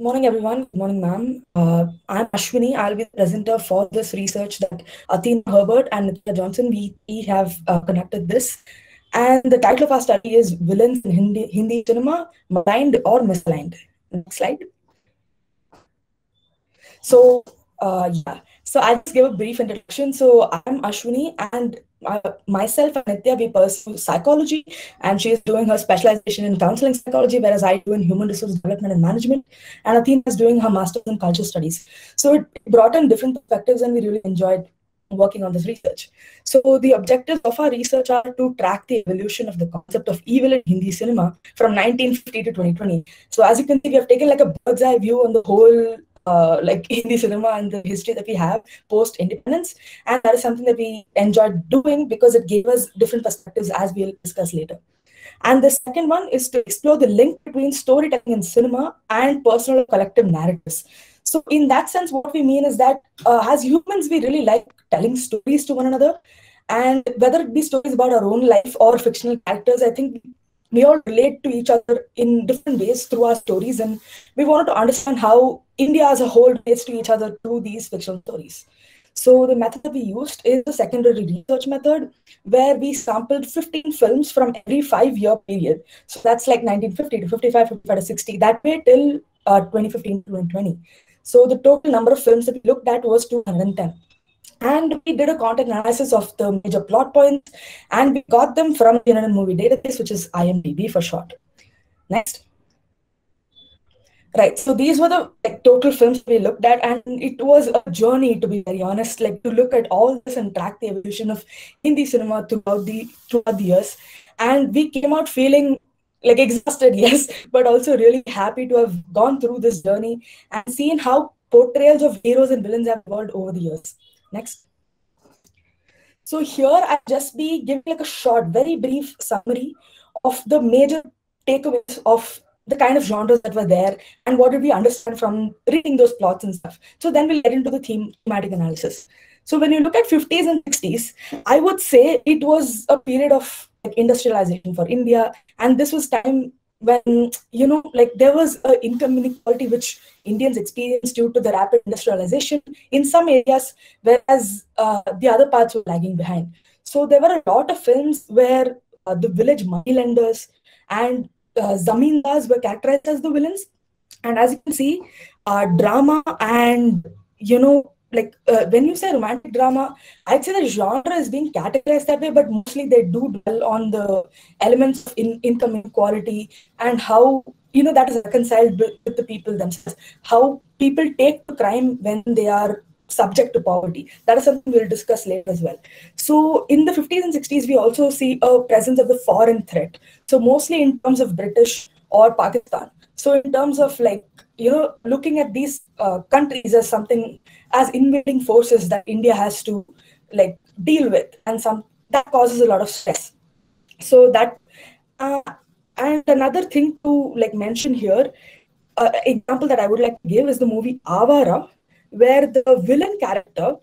Good morning, everyone. Good morning, ma'am. Uh, I'm Ashwini. I'll be the presenter for this research that Athena Herbert and Nitya Johnson, we, have uh, conducted this. And the title of our study is Villains in Hindi, Hindi Cinema, Maligned or Misaligned. Next slide. So, uh, yeah. So I'll just give a brief introduction. So I'm Ashwini and myself and Nitya, we pursue psychology and she is doing her specialization in counseling psychology, whereas I do in human resource development and management. And Athena is doing her master's in culture studies. So it brought in different perspectives and we really enjoyed working on this research. So the objectives of our research are to track the evolution of the concept of evil in Hindi cinema from 1950 to 2020. So as you can see, we have taken like a bird's eye view on the whole uh, like Hindi cinema and the history that we have post independence. And that is something that we enjoyed doing because it gave us different perspectives as we'll discuss later. And the second one is to explore the link between storytelling in cinema and personal collective narratives. So, in that sense, what we mean is that uh, as humans, we really like telling stories to one another. And whether it be stories about our own life or fictional characters, I think we all relate to each other in different ways through our stories. And we wanted to understand how India as a whole relates to each other through these fictional stories. So the method that we used is the secondary research method, where we sampled 15 films from every five-year period. So that's like 1950 to 55, 55 to 60. That way till uh, 2015 to 2020. So the total number of films that we looked at was 210 and we did a content analysis of the major plot points and we got them from the Internet Movie Database, which is IMDb for short. Next. Right, so these were the like, total films we looked at, and it was a journey, to be very honest, like to look at all this and track the evolution of Hindi cinema throughout the throughout the years. And we came out feeling like exhausted, yes, but also really happy to have gone through this journey and seen how portrayals of heroes and villains have evolved over the years. Next. So here I'll just be giving like a short, very brief summary of the major takeaways of the kind of genres that were there and what did we understand from reading those plots and stuff. So then we'll get into the theme, thematic analysis. So when you look at 50s and 60s, I would say it was a period of like industrialization for India. And this was time when you know like there was a income inequality which indians experienced due to the rapid industrialization in some areas whereas uh, the other parts were lagging behind. So there were a lot of films where uh, the village moneylenders and uh, zamindars were characterized as the villains. And as you can see uh, drama and you know like uh, when you say romantic drama i'd say the genre is being categorized that way but mostly they do dwell on the elements in, income inequality and how you know that is reconciled with, the people themselves. How people take the crime when they are subject to poverty. That is something we'll discuss later as well. So in the 50s and 60s we also see a presence of the foreign threat. So mostly in terms of british or pakistan. So in terms of like you know looking at these uh, countries as something as invading forces that India has to like deal with, and some that causes a lot of stress. So that uh, and another thing to like mention here, uh, example that I would like to give is the movie Avara, where the villain character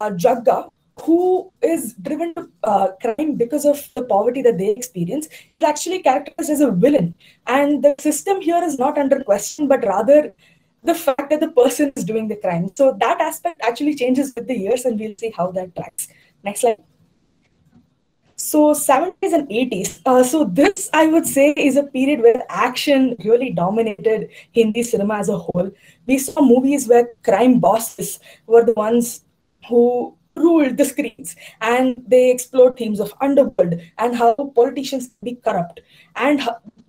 uh, Jagga, who is driven to uh, crime because of the poverty that they experience, is actually characterized as a villain, and the system here is not under question, but rather the fact that the person is doing the crime. So that aspect actually changes with the years, and we'll see how that tracks. Next slide. So 70s and 80s. Uh, so this, I would say, is a period where action really dominated Hindi cinema as a whole. We saw movies where crime bosses were the ones who ruled the screens and they explored themes of underworld and how politicians be corrupt and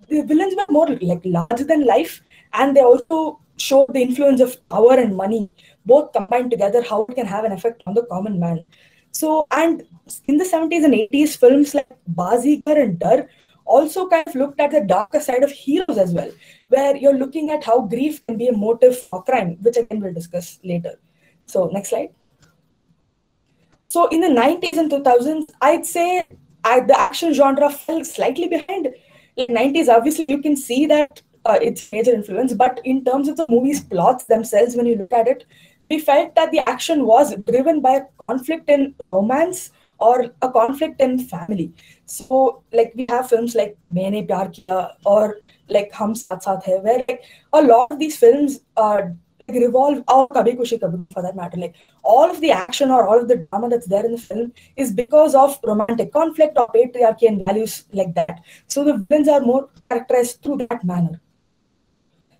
the villains were more like larger than life and they also show the influence of power and money both combined together how it can have an effect on the common man. So and in the 70s and 80s films like Baazigar and Darr also kind of looked at the darker side of heroes as well where you're looking at how grief can be a motive for crime which again we'll discuss later. So next slide. So in the 90s and 2000s i'd say I, the action genre fell slightly behind. In 90s obviously you can see that uh, its major influence. But in terms of the movie's plots themselves, when you look at it, we felt that the action was driven by a conflict in romance or a conflict in family. So like we have films like Maine Pyar Kiya or like Hum Saath Saath Hai, where like a lot of these films uh, revolve or Kabhi Khushi Kabhi for that matter. Like all of the action or all of the drama that's there in the film is because of romantic conflict or patriarchy and values like that. So the villains are more characterized through that manner.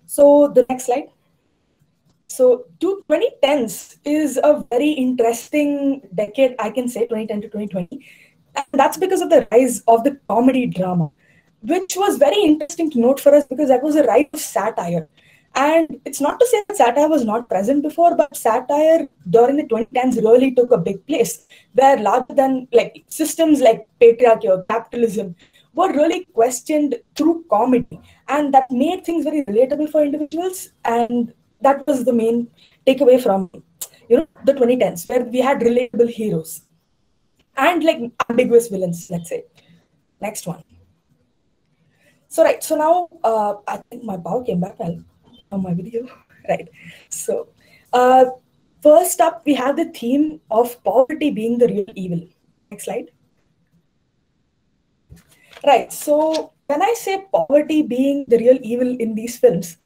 So the next slide. So 2010s is a very interesting decade, I can say 2010 to 2020. And that's because of the rise of the comedy drama, which was very interesting to note for us because that was a rise of satire. And it's not to say that satire was not present before, but satire during the 2010s really took a big place, where rather than like systems like patriarchy or capitalism were really questioned through comedy. And that made things very relatable for individuals. And that was the main takeaway from you know the 2010s, where we had relatable heroes and like ambiguous villains, let's say. Next one. So right, so now uh, I think my power came back. On my video, right? So uh, first up, we have the theme of poverty being the real evil. Next slide. Right. So when I say poverty being the real evil in these films,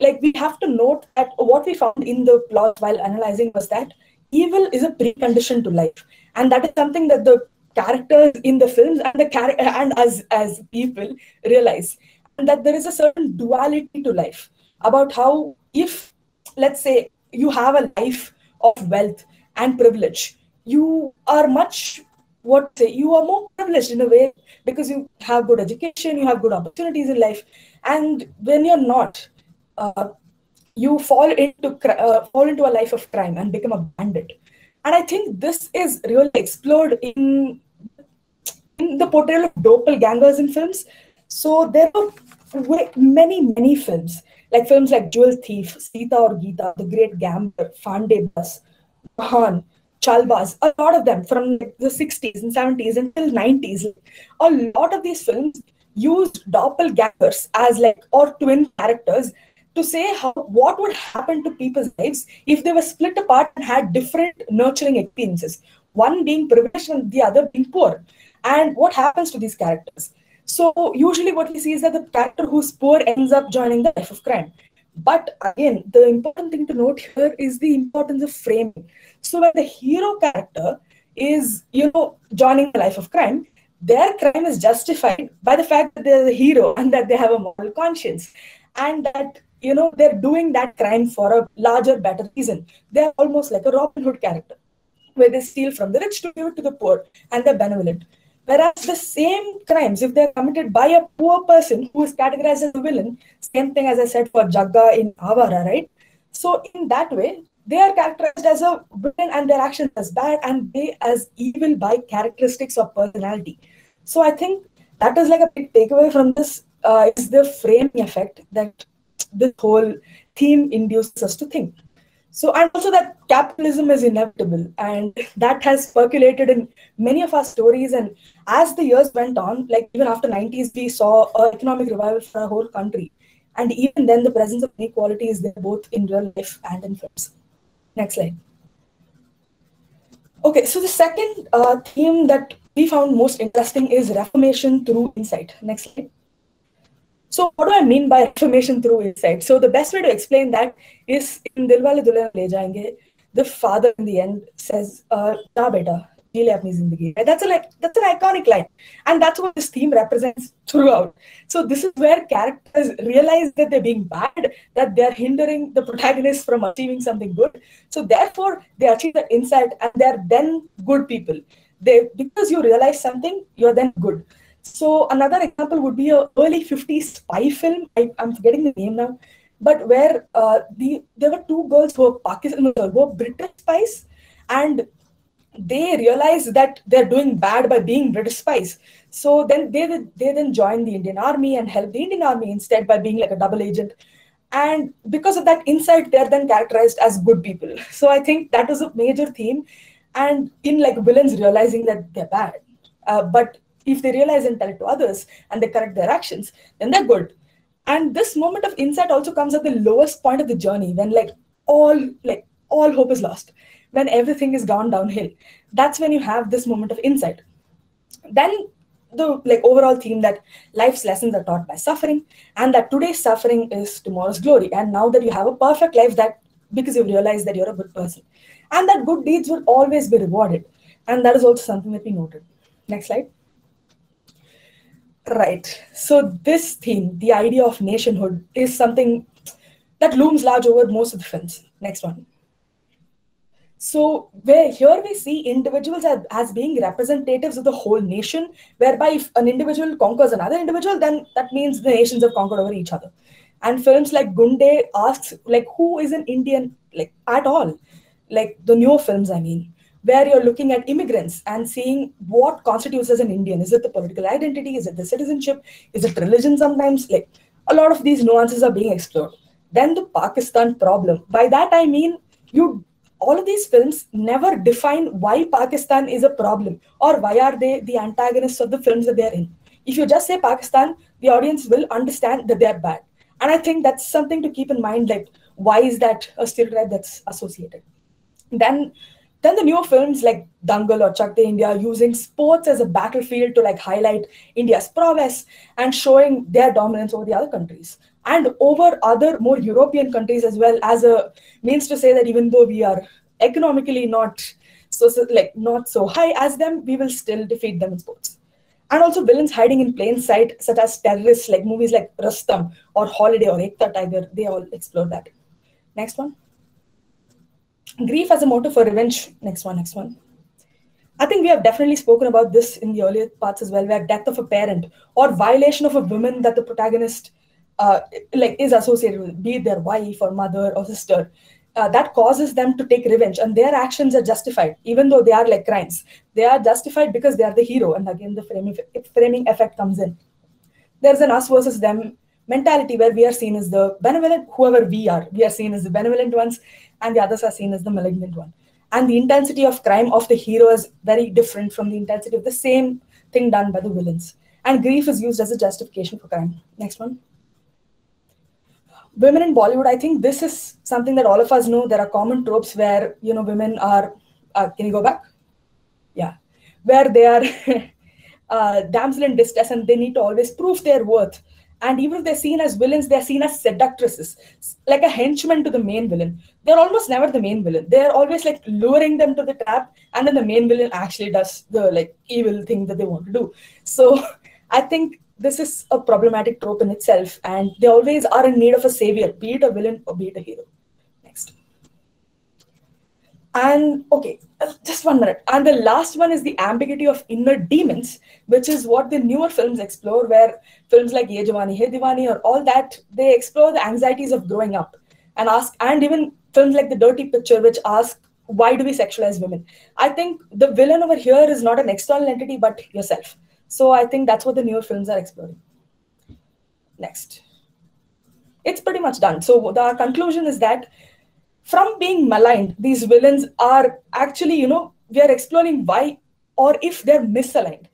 like we have to note that what we found in the plot while analyzing was that evil is a precondition to life, and that is something that the characters in the films and the char- and as as people realize, and that there is a certain duality to life about how if let's say you have a life of wealth and privilege, you are much what say you are more privileged in a way because you have good education, you have good opportunities in life, and when you're not, uh, you fall into uh, fall into a life of crime and become a bandit. And I think this is really explored in in the portrayal of doppelgangers in films. So there are many many films like films like Jewel Thief, Seeta Aur Geeta, The Great Gambler, Phandebaaz, Mahan, Chalbaz, a lot of them from the 60s and 70s until 90s. A lot of these films used doppelgangers as like or twin characters to say how what would happen to people's lives if they were split apart and had different nurturing experiences one being privileged and the other being poor and what happens to these characters so usually what we see is that the character who's poor ends up joining the life of crime. But again, the important thing to note here is the importance of framing. So when the hero character is, you know, joining the life of crime, their crime is justified by the fact that they're the hero and that they have a moral conscience. And that, you know, they're doing that crime for a larger, better reason. They're almost like a Robin Hood character, where they steal from the rich to give it to the poor and they're benevolent. Whereas the same crimes, if they're committed by a poor person who is categorized as a villain, same thing as I said for Jagga in Avara, right? So in that way, they are characterized as a villain and their actions as bad and they as evil by characteristics of personality. So I think that is like a big takeaway from this uh, is the framing effect that this whole theme induces us to think. So, and also that capitalism is inevitable, and that has percolated in many of our stories. And as the years went on, like even after 90s, we saw an economic revival for our whole country. And even then, the presence of inequality is there both in real life and in films. Next slide. Okay, so the second uh, theme that we found most interesting is reformation through insight. Next slide. So what do I mean by affirmation through insight? So the best way to explain that is in Dilwale Dulhania Le Jayenge, the father in the end says, uh, "Na beta, apni zindagi." That's a like that's an iconic line, and that's what this theme represents throughout. So this is where characters realize that they're being bad, that they're hindering the protagonist from achieving something good. So therefore, they achieve the insight, and they're then good people. They because you realize something, you're then good. So another example would be a early 50s spy film. I, am forgetting the name now, but where uh, the there were two girls who were Pakistan, who were British spies, and they realized that they're doing bad by being British spies. So then they they then joined the Indian Army and helped the Indian Army instead by being like a double agent. And because of that insight, they're then characterized as good people. So I think that was a major theme, and in like villains realizing that they're bad, uh, but if they realize and tell it to others and they correct their actions, then they're good. And this moment of insight also comes at the lowest point of the journey when like all like all hope is lost. when everything is gone downhill. That's when you have this moment of insight. Then the like overall theme that life's lessons are taught by suffering, and that today's suffering is tomorrow's glory. And now that you have a perfect life, that because you've realized that you're a good person, and that good deeds will always be rewarded, and that is also something that we noted. Next slide. Right. So this theme, the idea of nationhood, is something that looms large over most of the films. Next one. So where here we see individuals as, as being representatives of the whole nation, whereby if an individual conquers another individual, then that means the nations have conquered over each other. And films like Gunde asks like who is an Indian like at all, like the newer films I mean, where you're looking at immigrants and seeing what constitutes as an Indian. Is it the political identity? Is it the citizenship? Is it religion sometimes? Like a lot of these nuances are being explored. Then the Pakistan problem. By that I mean you all of these films never define why Pakistan is a problem or why are they the antagonists of the films that they're in. If you just say Pakistan, the audience will understand that they're bad. And I think that's something to keep in mind, like why is that a stereotype that's associated? Then then the newer films like Dangal or Chak De India using sports as a battlefield to like highlight India's prowess and showing their dominance over the other countries and over other more European countries as well as a means to say that even though we are economically not so, so like not so high as them, we will still defeat them in sports. And also villains hiding in plain sight, such as terrorists, like movies like Rustam or Holiday or Ek Tha Tiger, they all explore that. Next one grief as a motive for revenge. Next one, next one. I think we have definitely spoken about this in the earlier parts as well, where death of a parent or violation of a woman that the protagonist uh, like is associated with, be it their wife or mother or sister, uh, that causes them to take revenge, and their actions are justified, even though they are like crimes. They are justified because they are the hero, and again the framing framing effect comes in. There's an us versus them mentality where we are seen as the benevolent, whoever we are, we are seen as the benevolent ones, and the others are seen as the malignant one. And the intensity of crime of the hero is very different from the intensity of the same thing done by the villains. And grief is used as a justification for crime. Next one. Women in Bollywood, I think this is something that all of us know. There are common tropes where, you know, women are, uh, can you go back? Yeah. Where they are uh, damsel in distress and they need to always prove their worth and even if they're seen as villains, they're seen as seductresses, like a henchman to the main villain. They're almost never the main villain. They're always like luring them to the trap, and then the main villain actually does the like evil thing that they want to do. So I think this is a problematic trope in itself, and they always are in need of a savior, be it a villain or be it a hero. And okay, uh, just one minute. And the last one is the ambiguity of inner demons, which is what the newer films explore, where films like Ye Jawani Hai Diwani or all that, they explore the anxieties of growing up and ask, and even films like The Dirty Picture, which ask, why do we sexualize women? I think the villain over here is not an external entity, but yourself. So I think that's what the newer films are exploring. Next. It's pretty much done. So the conclusion is that from being maligned, these villains are actually, you know, we are exploring why or if they're misaligned.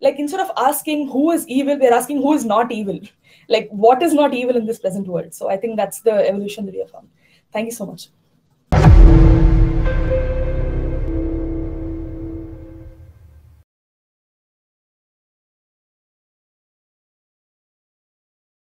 Like instead of asking who is evil, we're asking who is not evil. Like what is not evil in this present world. So I think that's the evolution that we have found. Thank you so much.